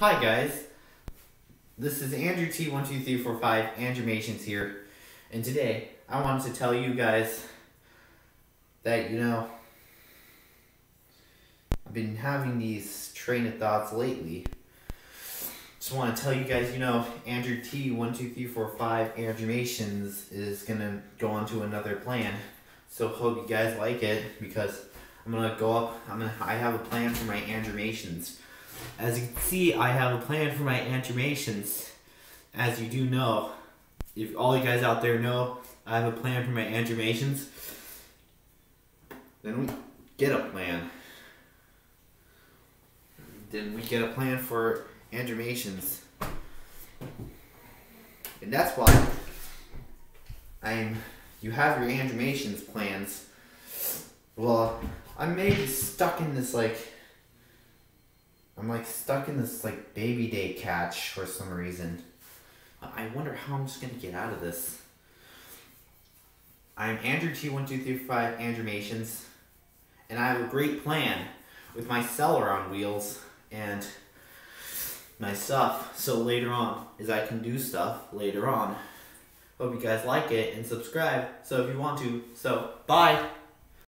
Hi guys, this is Andrew T12345, Andromations here, and today I wanted to tell you guys that, you know, I've been having these train of thoughts lately. Just want to tell you guys, you know, Andrew T12345, Andromations is gonna go on to another plan, so hope you guys like it, because I'm gonna go up, I'm gonna, I have a plan for my Andromations. As you can see, I have a plan for my animations. As you do know, if all you guys out there know, I have a plan for my animations. Then we get a plan. Then we get a plan for animations. And that's why I'm you have your animations plans. Well, I may be stuck in this like I'm like stuck in this like baby day catch for some reason. I wonder how I'm just gonna get out of this. I'm Andrew T1235 Andromations, and I have a great plan with my seller on wheels and my stuff. So later on, is I can do stuff later on. Hope you guys like it and subscribe. So if you want to, so bye.